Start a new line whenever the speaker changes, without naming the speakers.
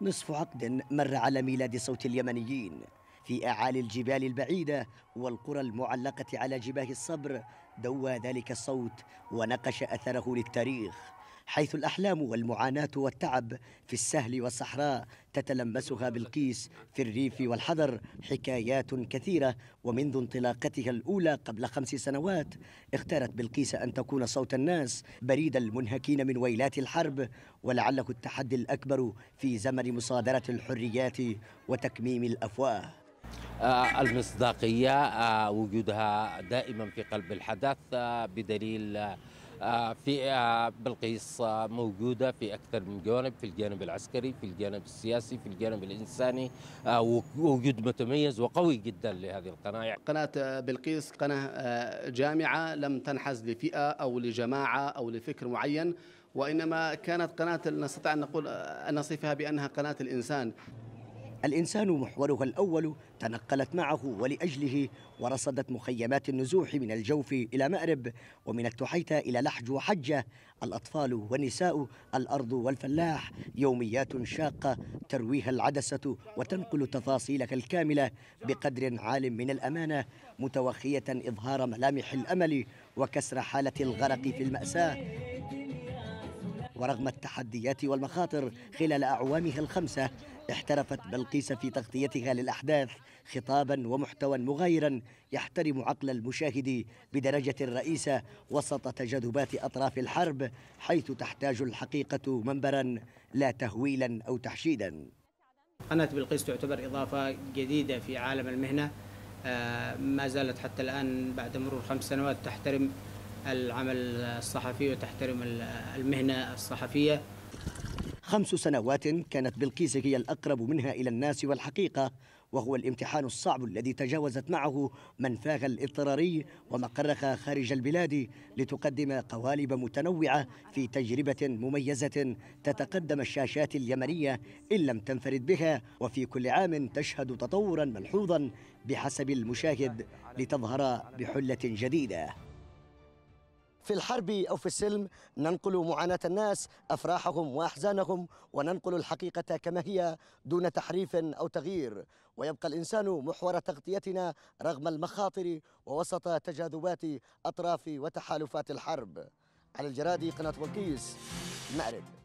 نصف عقد مر على ميلاد صوت اليمنيين في أعالي الجبال البعيدة والقرى المعلقة على جباه الصبر دوى ذلك الصوت ونقش أثره للتاريخ. حيث الأحلام والمعاناة والتعب في السهل والصحراء تتلمسها بلقيس في الريف والحضر حكايات كثيرة. ومنذ انطلاقتها الأولى قبل خمس سنوات اختارت بلقيس أن تكون صوت الناس بريد المنهكين من ويلات الحرب. ولعله التحدي الأكبر في زمن مصادرة الحريات وتكميم الأفواه.
آه، المصداقية آه، وجودها دائما في قلب الحدث آه، بدليل في بلقيس موجودة في أكثر من جانب في الجانب العسكري في الجانب السياسي في الجانب الإنساني. وجود متميز وقوي جدا لهذه القناة.
قناة بلقيس قناة جامعة لم تنحز لفئة أو لجماعة أو لفكر معين وإنما كانت قناة نستطيع أن نقول أن نصفها بأنها قناة الإنسان.
الإنسان محورها الأول تنقلت معه ولأجله ورصدت مخيمات النزوح من الجوف إلى مأرب ومن التحيتة إلى لحج وحجة الأطفال والنساء الأرض والفلاح يوميات شاقة ترويها العدسة وتنقل تفاصيلها الكاملة بقدر عال من الأمانة متوخية إظهار ملامح الأمل وكسر حالة الغرق في المأساة. ورغم التحديات والمخاطر خلال أعوامها الخمسة احترفت بلقيس في تغطيتها للأحداث خطابا ومحتوى مغايرا يحترم عقل المشاهد بدرجة رئيسة وسط تجاذبات أطراف الحرب حيث تحتاج الحقيقة منبرا لا تهويلا أو تحشيدا.
قناة بلقيس تعتبر إضافة جديدة في عالم المهنة آه، ما زالت حتى الآن بعد مرور خمس سنوات تحترم العمل الصحفي وتحترم المهنة الصحفية.
خمس سنوات كانت بلقيس هي الأقرب منها إلى الناس والحقيقة وهو الامتحان الصعب الذي تجاوزت معه منفاها الاضطراري ومقرها خارج البلاد لتقدم قوالب متنوعة في تجربة مميزة تتقدم الشاشات اليمنية إن لم تنفرد بها وفي كل عام تشهد تطورا ملحوظا بحسب المشاهد لتظهر بحلة جديدة. في الحرب أو في السلم ننقل معاناة الناس أفراحهم وأحزانهم وننقل الحقيقة كما هي دون تحريف أو تغيير. ويبقى الإنسان محور تغطيتنا رغم المخاطر ووسط تجاذبات أطراف وتحالفات الحرب. على الجرادي قناة بلقيس مأرب